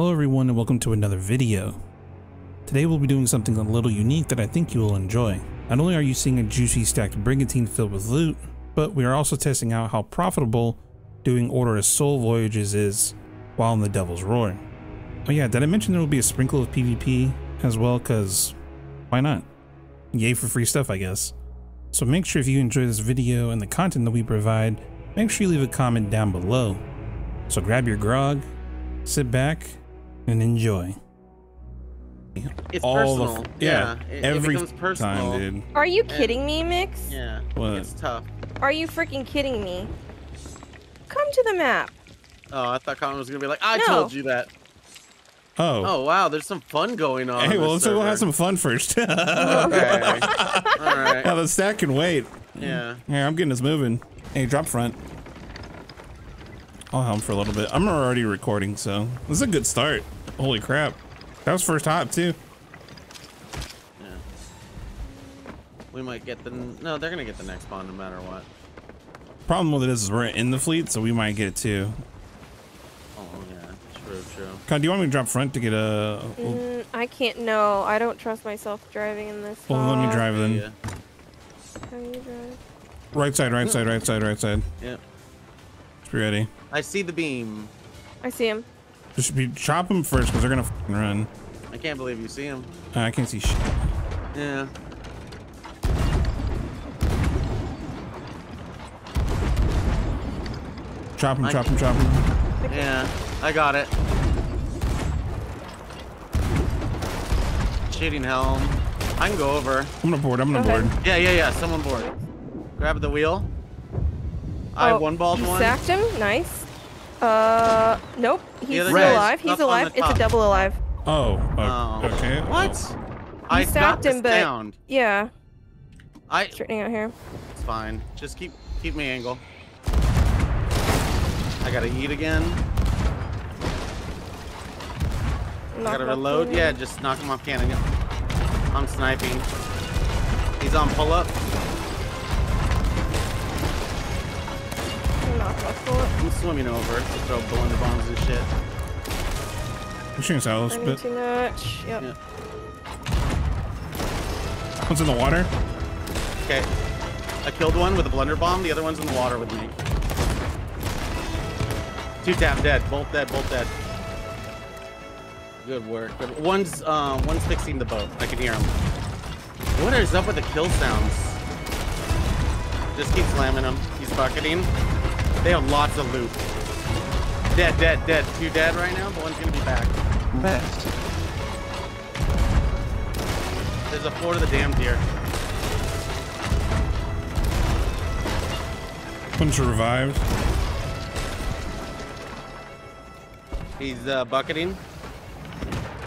Hello everyone and welcome to another video. Today we'll be doing something a little unique that I think you will enjoy. Not only are you seeing a juicy stacked brigantine filled with loot, but we are also testing out how profitable doing Order of Soul voyages is while in the Devil's Roar. Oh yeah, did I mention there will be a sprinkle of PvP as well, cause why not? Yay for free stuff I guess. So make sure if you enjoy this video and the content that we provide, make sure you leave a comment down below. So grab your grog, sit back, and enjoy. It's All personal. the yeah, it, every it personal. time, dude. Are you kidding me, Mix? Yeah, What? it's tough. Are you freaking kidding me? Come to the map. Oh, I thought Colin was gonna be like, I No. told you that. Oh. Oh wow, there's some fun going on. hey, well, this let's we'll have some fun first. Okay. All right. Well, the stack can wait. Yeah. Yeah, I'm getting this moving. Hey, drop front. I'll helm for a little bit. I'm already recording, so this is a good start. Holy crap. That was first hop, too. Yeah. We might get the. No, they're gonna get the next spawn no matter what. Problem with it is, is we're in the fleet, so we might get it too. Oh yeah, true, true. Con, do you want me to drop front to get a... Mm, I can't. No, I don't trust myself driving in this. well, let me drive then. Yeah. How do you drive? Right side, right side, right side, right side. Yeah. Just be ready. I see the beam. I see him. Just be chop them first, because they're gonna run. I can't believe you see him. Uh, I can't see shit. Yeah. Chop him, I- chop him, chop him. Yeah. I got it. Shading helm. I can go over. I'm gonna board, I'm gonna Go ahead. board. Yeah, yeah, yeah. Someone board. Grab the wheel. I Oh, one balled you one. sacked him. Nice. Uh, nope. He's still guy's alive. He's up alive. It's a double alive. Oh, Oh. uh, okay. What? I sacked knocked him, this but- down. Yeah. I. Straightening out here. It's fine. Just keep keep me angle. I gotta eat again. I gotta reload. cannon. Yeah, just knock him off cannon. I'm sniping. He's on pull up. I'm swimming over to throw blunder bombs and shit. I'm shooting silos, Running but too much. Yep. Yeah. one's in the water. Okay. I killed one with a blunder bomb. The other one's in the water with me. Two tap dead. Both dead. Both dead. Good work. Good. One's uh, one's fixing the boat. I can hear him. What is up with the kill sounds? Just keep slamming him. He's bucketing. They have lots of loot. Dead, dead, dead. Two dead right now, but one's gonna be back. Best. There's a floor to the damned here. One's revived. He's uh, bucketing.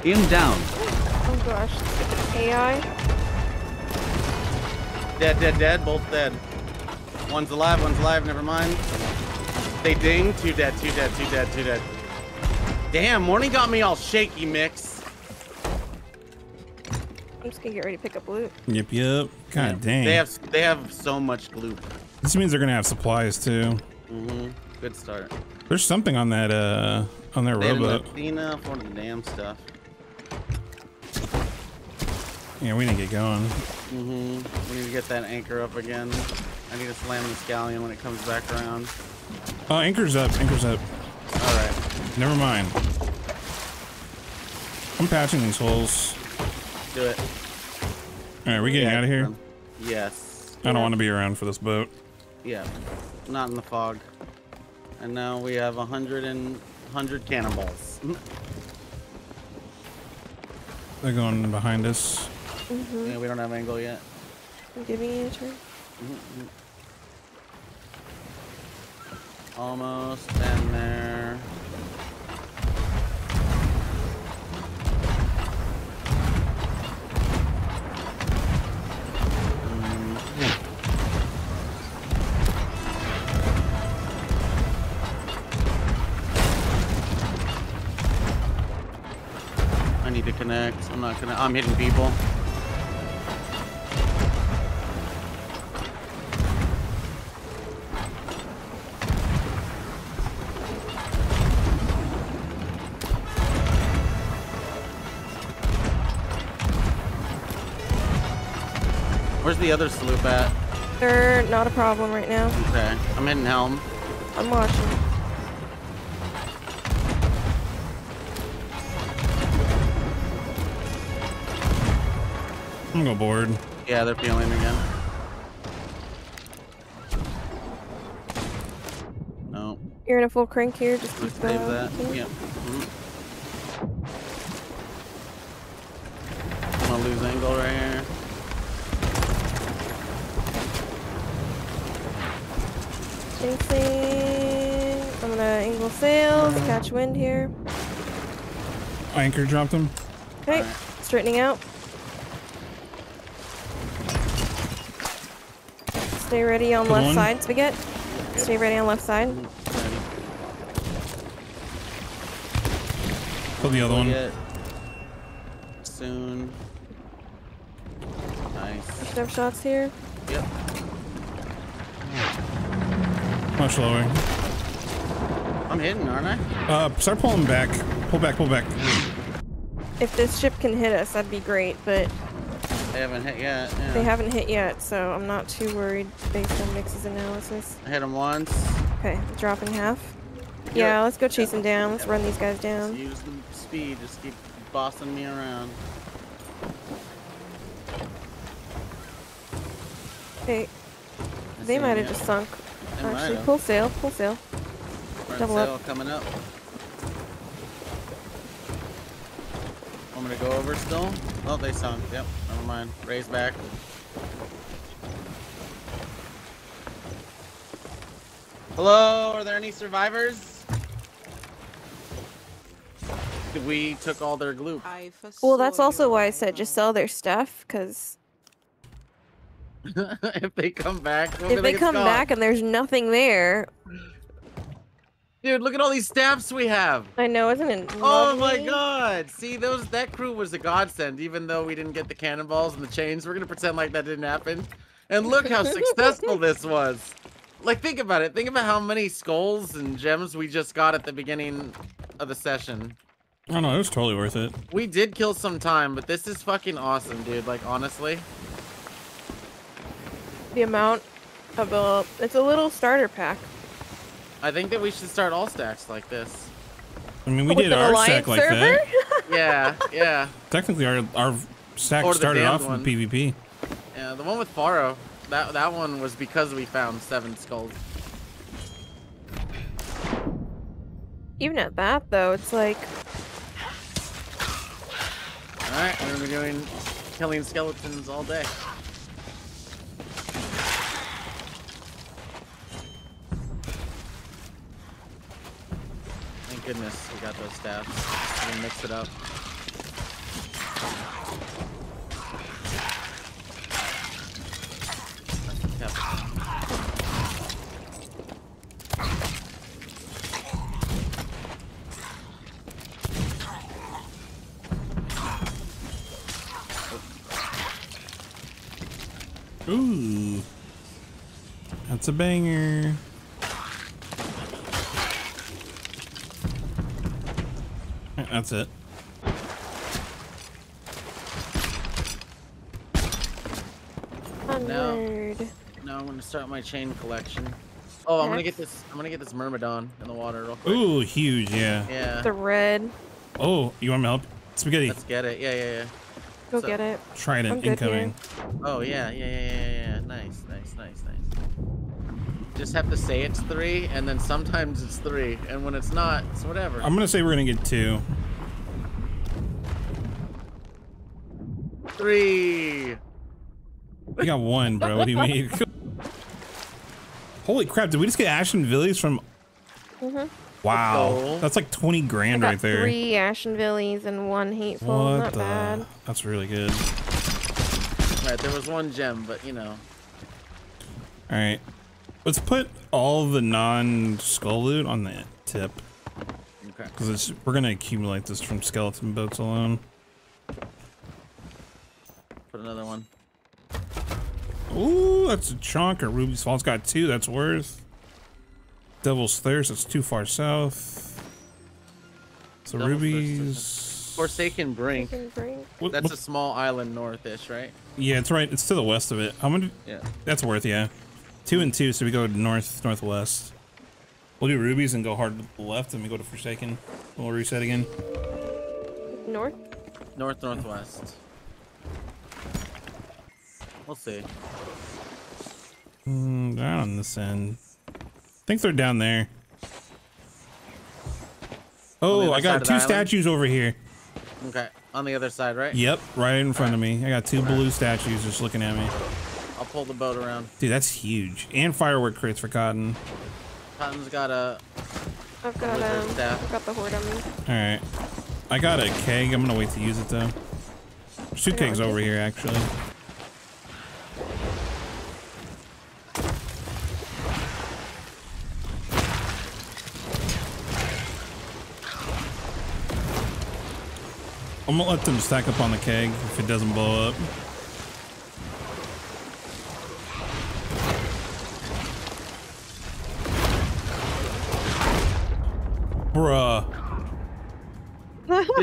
In down. Oh gosh. AI. Dead, dead, dead. Both dead. One's alive, one's alive. Never mind. They ding. Two dead, two dead, two dead, two dead. Damn, morning got me all shaky, mix. I'm just gonna get ready to pick up loot. Yep, yep. God dang. They have they have so much loot. This means they're gonna have supplies too. Mm-hmm. Good start. There's something on that uh on their They had rowboat. Athena for the damn stuff. Yeah, we need to get going. Mm-hmm. We need to get that anchor up again. I need to slam the scallion when it comes back around. Oh, anchor's up. Anchor's up. All right. Never mind. I'm patching these holes. Do it. All right, we getting Yeah, out of here. um, Yes. I don't want to be around for this boat. Yeah, not in the fog. And now we have a hundred and hundred cannonballs. They're going behind us. Mm-hmm. yeah, we don't have angle yet. I'm giving you a turn. Mhm. Almost been there. I need to connect. I'm not gonna. I'm hitting people. Where's the other sloop at? They're not a problem right now. Okay, I'm hitting helm. I'm watching. I'm gonna go board. Yeah, they're peeling again. No, You're in a full crank here. Just keep let's save uh, that. keeping- Yep. Mhm. I'm gonna lose angle right here. Jinxing. I'm gonna angle sails, catch wind here. Anchor dropped him. Okay, Alright. straightening out. Stay ready on Good left one. side, Spaghetti. Stay ready on left side. Ready. Kill the other one. Soon. Nice. Step shots here. Yep. Much lower. I'm hitting, aren't I? Uh, start pulling back. Pull back, pull back. If this ship can hit us, that'd be great, but They haven't hit yet. Yeah. they haven't hit yet, so I'm not too worried based on Mix's analysis. I hit them once. Okay, drop in half. Good. Yeah, let's go chase them down. Let's Yeah. run these guys Just down. use the speed. Just keep bossing me around. Okay, they might have just sunk. They might Actually, have. pull sail, pull sail. Front double sail up. coming up. Want me to go over still? Oh, they sunk. Yep. Never mind. Raise back. Hello, are there any survivors? We took all their gloop. Well, that's also why I said just sell their stuff, because if they come back, if they like, come back and there's nothing there, dude, look at all these staffs we have. I know, isn't it? Oh my god! See, those that crew was a godsend, even though we didn't get the cannonballs and the chains. We're gonna pretend like that didn't happen. And look how successful this was. Like, think about it. Think about how many skulls and gems we just got at the beginning of the session. I don't know. It was totally worth it. We did kill some time, but this is fucking awesome, dude. Like, honestly. The amount of a, it's a little starter pack. I think that we should start all stacks like this. I mean, we With did an our alliance stack like server? that. Yeah, yeah. Technically, our our stack Or started off one. with PvP. Yeah, the one with Faro, that that one was because we found seven skulls. Even at that, though, it's like Alright, we're gonna be doing killing skeletons all day. Goodness we got those staffs. Gonna mix it up. Ooh, that's a banger. That's it. onward. Now I'm gonna start my chain collection. Oh, I'm gonna get this. I'm gonna get this myrmidon in the water real quick. Ooh, huge. Yeah. Yeah. The red. Oh, you want me to help? Spaghetti. Let's get it. Yeah, yeah, yeah. Go So- get it. I'm Trident good here. incoming. Oh yeah, yeah, yeah, yeah, Just have to say it's three, and then sometimes it's three, and when it's not, it's whatever. I'm gonna say we're gonna get two. Three. We got one, bro. What do you mean? Holy crap! Did we just get Ashen Villies from? Mhm. Wow, that's like 20 grand right there. three Ashen Villies and one Hateful. What Not the? bad. That's really good. Right, there was one gem, but you know. All right, let's put all the non-skull loot on the tip Okay. because we're gonna accumulate this from skeleton boats alone. Put another one. Ooh, that's a chunk. Or Ruby's Falls got two. That's worth. Devil's Thirst. That's too far south. So Devil's Ruby's. Forsaken Brink. Can bring. What- That's a small island northish, right? yeah, it's right. It's to the west of it. How many? Yeah. That's worth, yeah. Two and two, so we go north, northwest. We'll do rubies and go hard to the left, and we go to Forsaken. We'll reset again. North. North northwest. We'll see. Mm, they're on this end. I think they're down there. Oh, other I got of the two island? statues over here. Okay. On the other side, right? Yep, right in front of me. I got two blue statues just looking at me. I'll pull the boat around. Dude, that's huge. And firework crates for cotton. Cotton's got a. I've got Wizard um. staff. I've got the horde on me. All right. I got a keg. I'm gonna wait to use it though. There's two kegs over here actually. I'm gonna let them stack up on the keg if it doesn't blow up.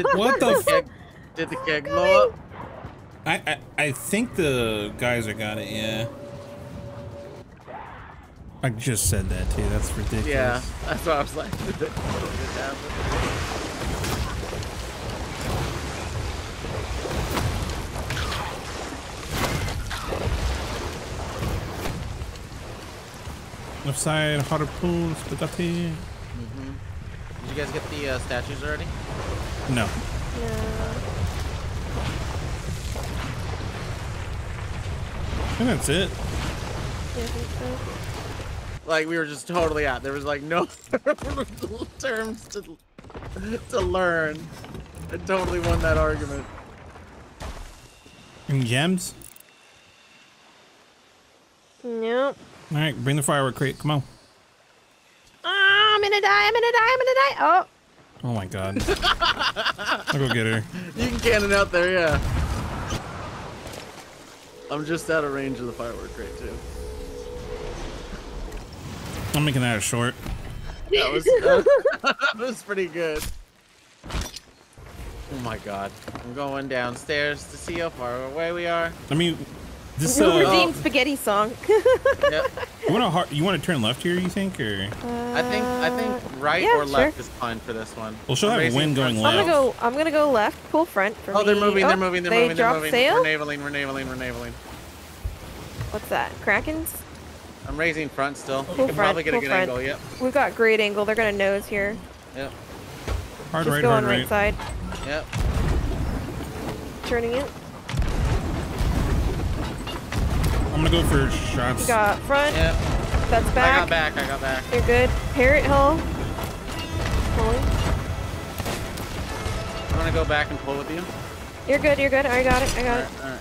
Did, What the did f- keg, Did the keg blow up? I, I I think the geyser got it, yeah. I just said that too. That's ridiculous. Yeah. That's what I was like. Did it, did it happen? Left side, harpoon, spaghetti. Did you guys get the uh, statues already? No. Yeah. And that's it. Yeah, so. Like we were just totally out. There was like no terms to to learn. I totally won that argument. And gems. Nope. All right, bring the firework crate. Come on. Ah, I'm gonna die. I'm gonna die. I'm gonna die. Oh. Oh my god. I'll go get her. You can cannon out there, yeah. I'm just out of range of the firework crate too. I'm making that a short. That was that was pretty good. Oh my god. I'm going downstairs to see how far away we are. I mean, this. New Uh, redeemed spaghetti song. Yep. you want to har- you want to turn left here? You think, or I think I think right yeah, or left sure. is fine for this one. Well, she'll I'm have wind going front I'm gonna go. I'm gonna go left. Pull front for Oh, me. they're moving, Oh, they're moving, they're they moving, they're dropped moving. sail. We're nailing, we're nailing, we're nailing. What's that? Krakens. I'm raising front still. Full you can front, probably get a good front. angle. Yep. We've got great angle. They're gonna nose here. Yep. hard Just right, go hard on right right. side. Yep. Turning it. I'm gonna go for shots. You got front. Yep. That's back. I got back. I got back. You're good. Parrot Hill. Pulling. I'm gonna go back and pull with you. You're good. You're good. I got it. I got Alright, it. alright.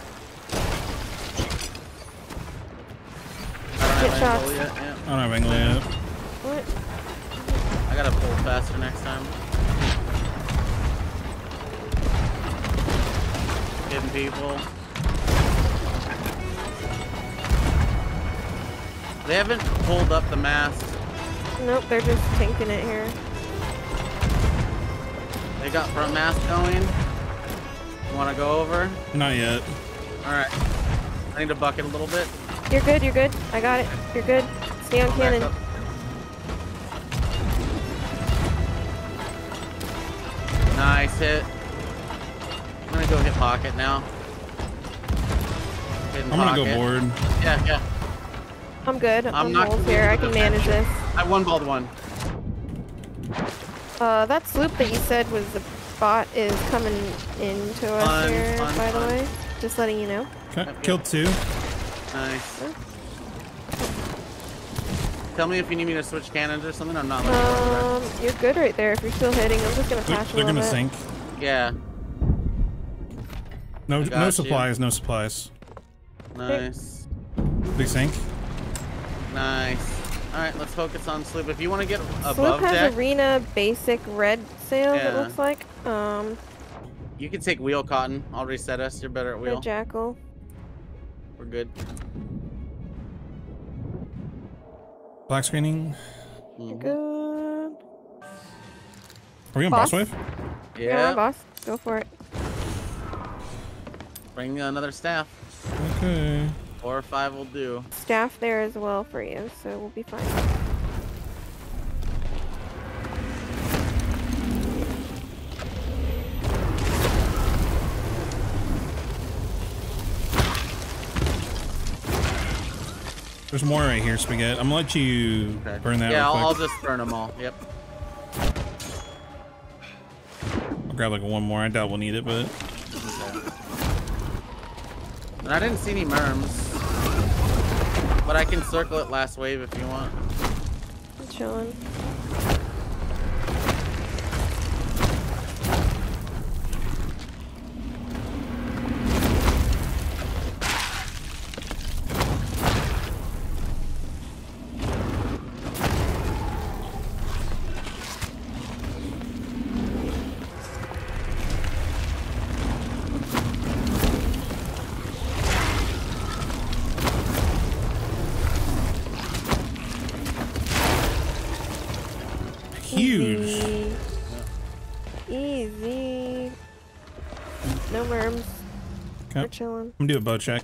I don't Get shots. angle yet. Yeah. I don't have angle yet. What? I gotta pull faster next time. Hitting people. They haven't pulled up the mast. Nope. They're just tanking it here. They got front mast going. Want to go over? Not yet. All right. I need to bucket a little bit. You're good. You're good. I got it. You're good. Stay on Go cannon. Nice hit. I'm gonna go hit pocket now. Hitting I'm gonna go board. Yeah, yeah. I'm good. I'm I'm, not here. I can manage this. I one balled one. Uh, that sloop that you said was the bot is coming into us Fun, here, fun, by the way. Just letting you know. Okay, killed two. Nice. Tell me if you need me to switch cannons or something. I'm not looking Um, you're good right there. If you're still hitting, I'm just gonna They're, patch a they're little gonna bit. sink. Yeah. No, got no you. supplies. No supplies. Nice. They sink. Nice. All right, let's focus on sloop. If you want to get above Sloop above has deck, arena basic red sail. It looks like. Um, you can take wheel cotton. I'll reset us. You're better at wheel. jackal. We're good. Black screening. You're Mhm. good. Are we on boss Boss? wave? You're Yeah. boss. Go for it. Bring another staff. Okay. Four or five will do. Staff there as well for you, so we'll be fine. There's more right here, Spaghetti. I'm gonna let you Okay. burn that yeah, I'll, I'll just burn them all. Yep. I'll grab like one more. I doubt we'll need it, but I didn't see any merms. But I can circle it last wave if you want. I'm chilling. Okay. We're chilling. I'm gonna do a bow check.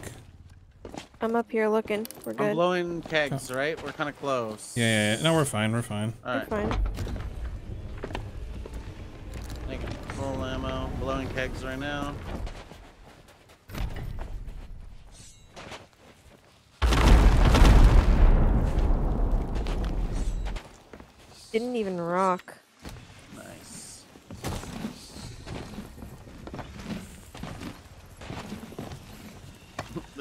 I'm up here looking. We're good. I'm good. blowing kegs, oh. right? We're kind of close. Yeah, yeah, yeah. No, we're fine. We're fine. All We're fine. Make full ammo. Blowing kegs right now. Didn't even rock. Nice.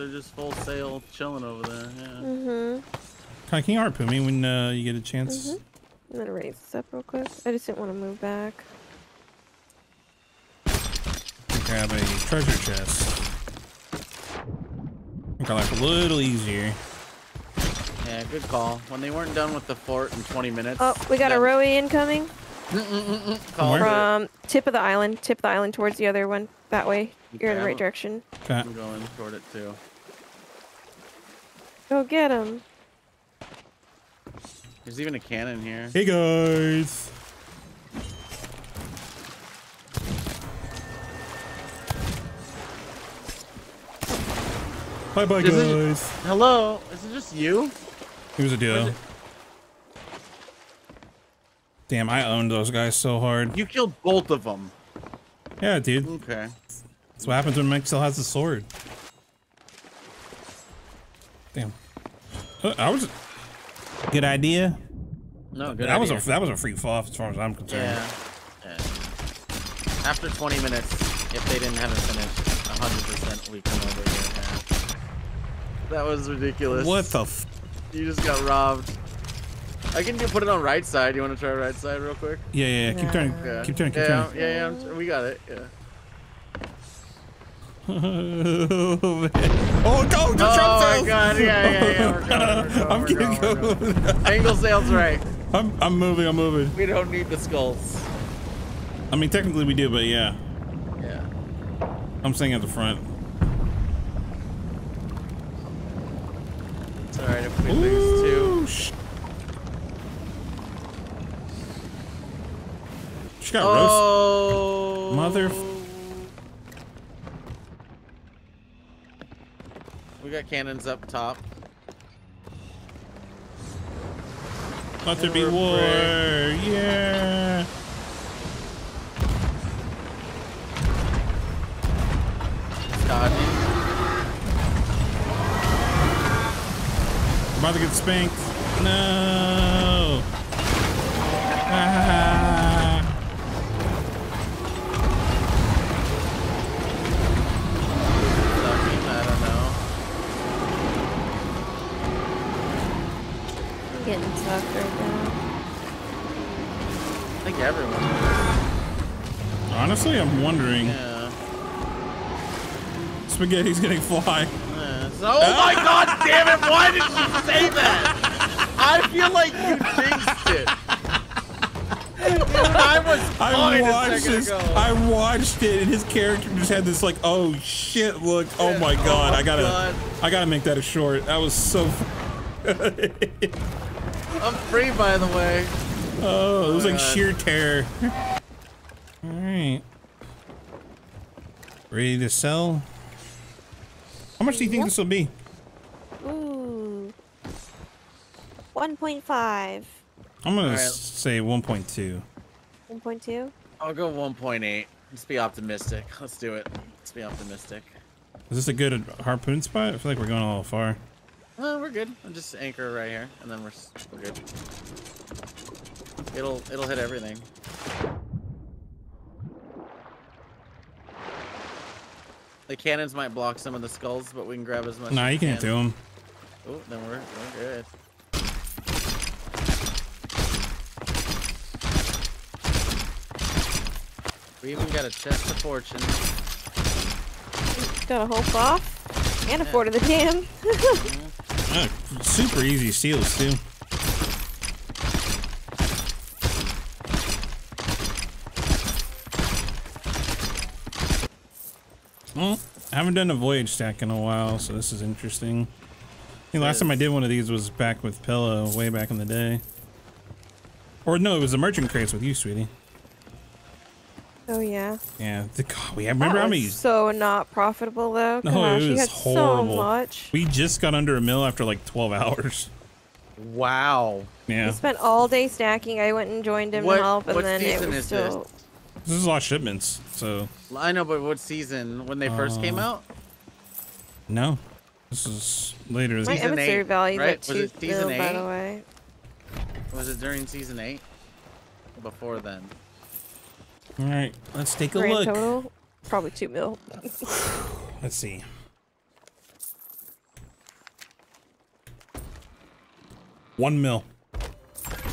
They're just full sail chilling over there. Yeah. Mm-hmm. Kai, can you harpoon me when uh, you get a chance? Mhm. I'm gonna raise this up real quick. I just didn't want to move back. Grab a treasure chest. Make our life a little easier. Yeah, good call. When they weren't done with the fort in 20 minutes. Oh, we got a then- rowie incoming Called Where? it. from tip of the island. Tip of the island towards the other one. That way. You're in the right I'm- direction. Okay. I'm going toward it too. Go get him. There's even a cannon here. Hey guys. Bye bye Is it- guys. Hello? Is it just you? Who's was a Where's duo. Damn, I owned those guys so hard. You killed both of them. Yeah, dude. Okay. That's what happens when Mike still has the sword. Damn. I was. Good idea. No, good that was idea. a that was a free fall as far as I'm concerned. Yeah. yeah. After 20 minutes, if they didn't have it finished, 100% we come over here. Yeah. That was ridiculous. What the? F You just got robbed. I can do, put it on right side. You want to try right side real quick? yeah, yeah, yeah. Keep turning. Yeah. Keep turning. Keep yeah, turning. Yeah, yeah, I'm- we got it. Yeah. Oh, go! The Oh Trump my god, yeah, yeah, yeah. We're going, we're going, I'm getting going, going. Angle sails right. I'm, I'm moving. I'm moving. We don't need the skulls. I mean, technically we do, but yeah, Yeah. I'm staying at the front. It's alright if we lose two. Ooh, She got roast. Oh. Mother We got cannons up top. Let there be war. brick. Yeah. Dodging. I'm about to get spanked. No. Getting right now. I think everyone. Honestly, I'm wondering. Yeah. Spaghetti's getting fly. yeah. So, oh my god damn it, why did you say that? I feel like you jinxed it. I was I watched this. ago. I watched it, and his character just had this like, oh shit, look, oh Yeah, my oh god, my I gotta, God. I gotta make that a short. That was so. I'm free, by the way. Oh, it was my like God. sheer terror. All right. Ready to sell? How much do you think Yep. this will be? Ooh. 1.5. I'm gonna All right. say 1.2. 1.2. I'll go 1.8. Let's be optimistic. Let's do it. Let's be optimistic. Is this a good harpoon spot? I feel like we're going a little far. Oh, we're good. I'll just anchor right here, and then we're s- we're good. It'll it'll hit everything. The cannons might block some of the skulls, but we can grab as much. Nah, as you can't do them. Oh, then we're we're good. We even got a chest of fortune. Got a whole off. And a fort of the dam. Mm-hmm. Ah, super easy steals too. Well, I haven't done a voyage stack in a while, so this is interesting. Think last time I did one of these was back with Pillow, way back in the day. Or no, it was the merchant crates with you, sweetie. Oh yeah. Yeah, the, God, we remember that how many? so not profitable though. No, Gosh, it was had horrible. so much. We just got under a mill after like 12 hours. Wow. Yeah, We spent all day stacking. I went and joined him What- to help, and then it was is this? still. this is a lot of shipments, so I know, but what season? When they first came Uh, out? no. This is later. My Season emissary eight, value's right? at Was two it season mil, by the way. Was it during season eight? Before then. All right, let's take a Grand look. total, probably two mil. Let's see. One mil.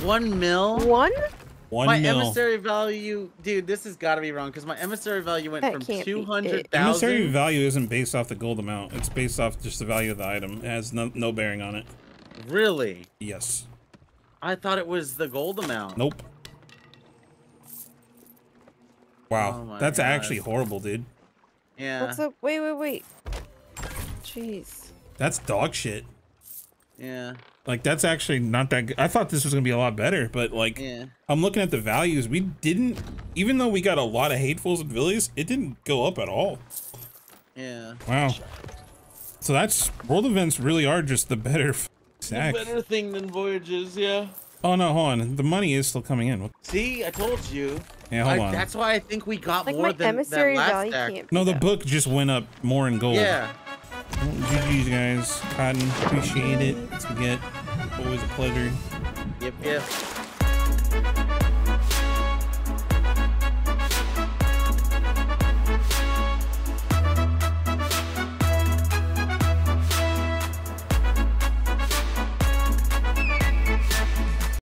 One mil. One? One my mil. emissary value, dude. This has got to be wrong because my emissary value went That from can't be it. Emissary value isn't based off the gold amount. It's based off just the value of the item. It has no, no bearing on it. Really? Yes. I thought it was the gold amount. Nope. Wow. Oh That's God. actually horrible, dude. Yeah. What's up? Wait, wait, wait. Jeez. That's dog shit. Yeah. Like that's actually not that good. I thought this was gonna be a lot better, but like Yeah. I'm looking at the values. We didn't, even though we got a lot of hatefuls and villies, it didn't go up at all. Yeah. Wow. So that's world events really are just the better f- stack. Better thing than voyages, yeah. Oh no, hold on. The money is still coming in. See, I told you. Yeah, hold I- on. That's why I think we got Like more my than emissary that last value stack. No, the book just went up more in gold. Yeah. Well, GG's guys. Cotton, appreciate it. Let's get always a pleasure. Yep. Yep.